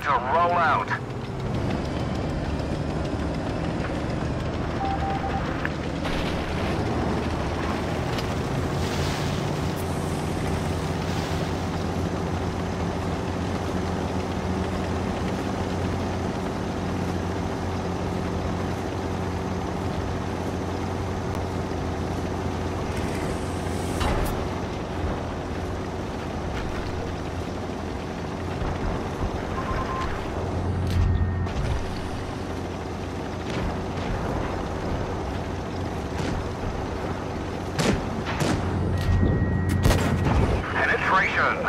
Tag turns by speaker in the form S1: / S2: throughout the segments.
S1: Time to roll out. Penetration.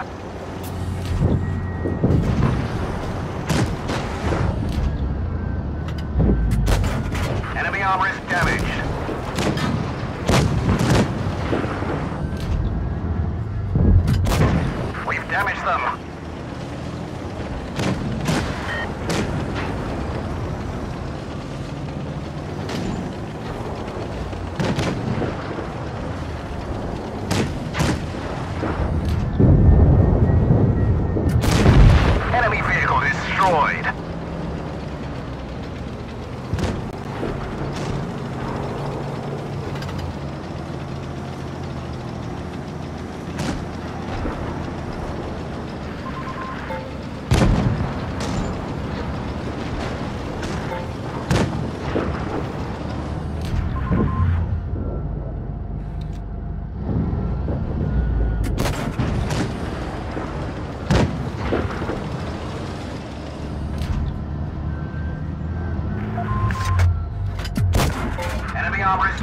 S1: Enemy armor is damaged. We've damaged them. Enemy vehicle destroyed. Enemy armor.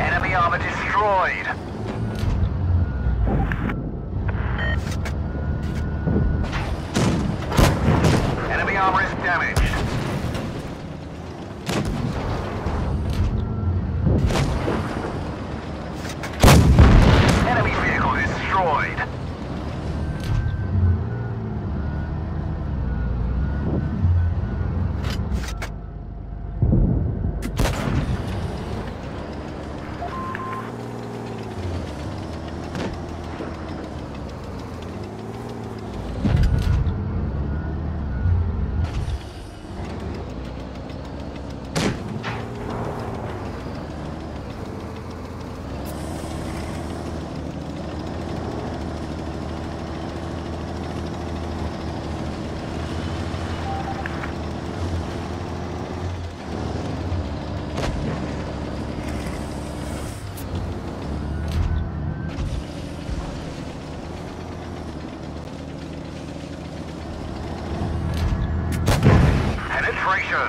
S1: Enemy armor destroyed. Enemy armor is damaged. Enemy vehicle destroyed.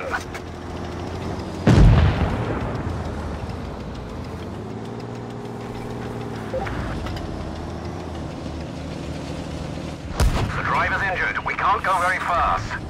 S1: Penetration. The driver's injured. We can't go very fast.